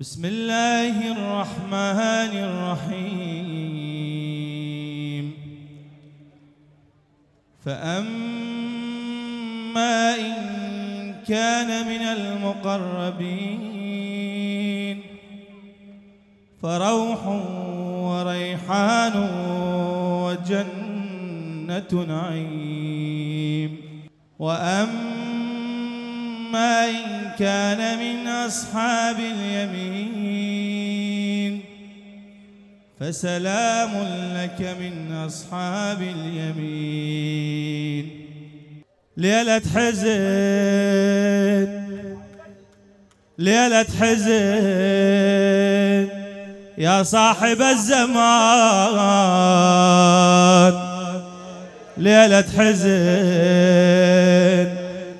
بسم الله الرحمن الرحيم. فأما إن كان من المقربين فروح وريحان وجنة نعيم. وأما إن كان من أصحاب اليمين. فسلام لك من أصحاب اليمين. ليلة حزن ليلة حزن يا صاحب الزمان. ليلة حزن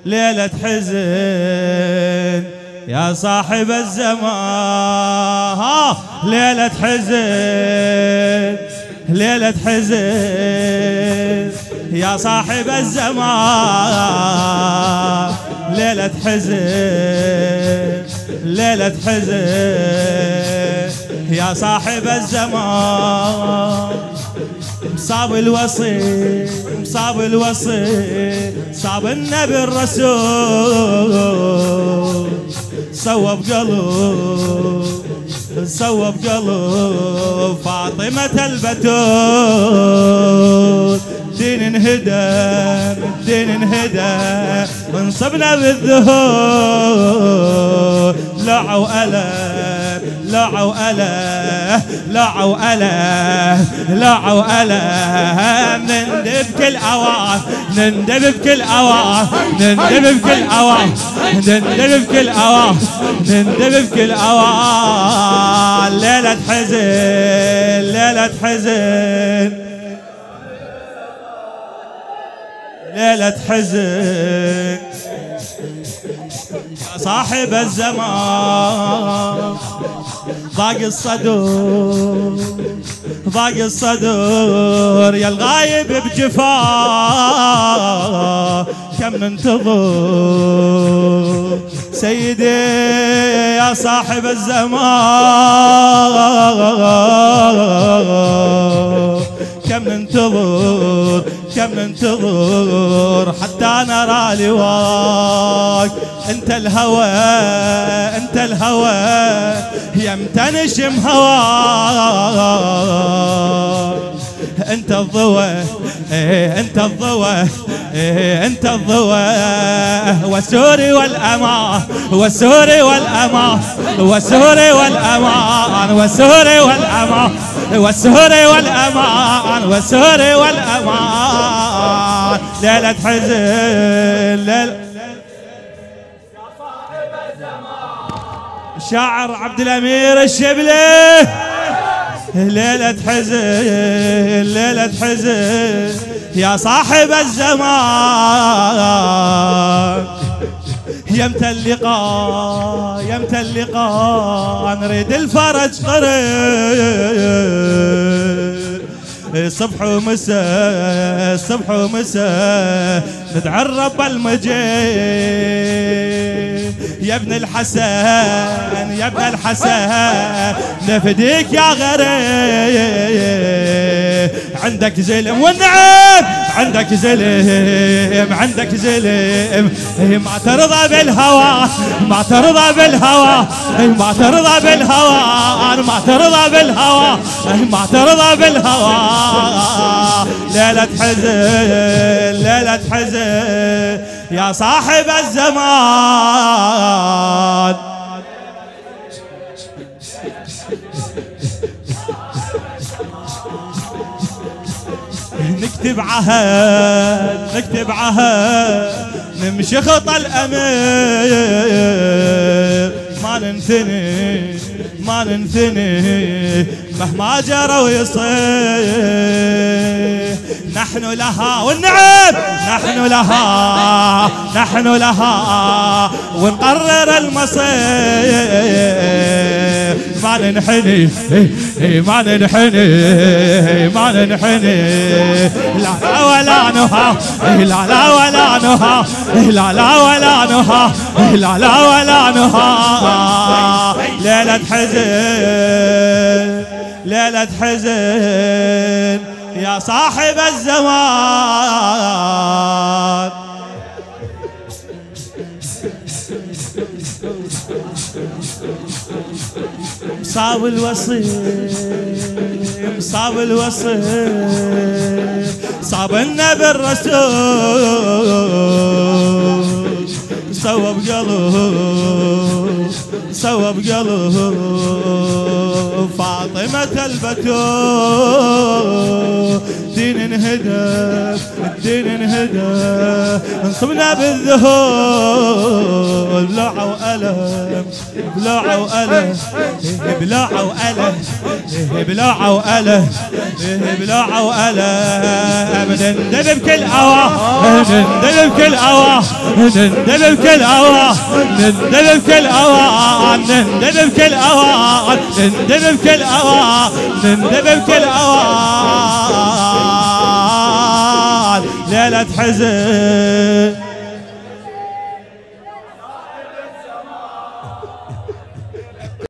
ليلة حزن. يا صاحب الزمان. ليلة حزن. ليلة حزن. يا صاحب الزمان. ليلة حزن. ليلة حزن. يا صاحب الزمان. صاب الوصي صاب الوصي صاب النبي الرسول. صوب قلب صوب قلب فاطمة البتول. دين انهدم الدين انهدم انصبنا بالذهول. لعوا ألم لعوا أله لعوا أله لعوا أله نندب كل أوان نندب بكل أوان نندب بكل أوان نندب بكل أوان نندب بكل أوان ليلة حزن ليلة حزن. ليلة حزن. يا صاحب الزمان ضاق الصدور ضاق الصدور. يا الغايب بجفاه كم ننتظر؟ سيدي يا صاحب الزمان كم ننتظر؟ كم ننتظر حتى نرى لواك أنت الهوى أنت الهوى يمتى نشم هواك. أنت الضوى أنت الضوى أنت الضوى والسوري والامان والسوري والامان والسوري والامان والسوري والامان والسوري والامان والسوري والامان ليلة حزن ليلة شاعر عبد الأمير الشبلي ليلة حزن ليلة حزن يا صاحب الزمان. يمتى اللقاء يمتى اللقاء نريد الفرج قريب صبح ومساء صبح ومساء ندعى الرب المجيد يا ابن الحسن يا ابن الحسن نفديك يا غريب. عندك زلم والنعم عندك زلم عندك زلم. ما ترضى بالهوى ما ترضى بالهوى. ما ترضى بالهوى ما ترضى بالهوى. ما ترضى بالهوى. ليلة حزن ليلة حزن. يا صاحب الزمان. نكتب عهد نكتب عهد نمشي خطى الأمير. ما ننثني ما ننثني مهما جرى ويصير. نحن لها والنعم نحن لها نحن لها ونقرر المصير. ما ننحني ما ننحني ما ننحني لا لا ولا نها لا لا ولا نها لا لا ولا نها لا لا ولا نها ليلة حزن ليلة حزن يا صاحب الزمان. صاب الوصي صاب الوصي صاب النبي الرسول سوى بقلب سوى بقلب فاطمة البتول دين انهدى الدين انهدى انصبنا بالذهول بلوعة وألم بلوعة وألم. بلوعة وألم. بلوعة وألم. بلوعة وألم. نندب بكل أوا نندب بكل أوا نندب بكل أوا نندب بكل أوا نندب أوا نندب نندب ليلة حزن